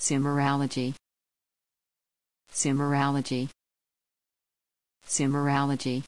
Simmerology. Simmerology. Simmerology.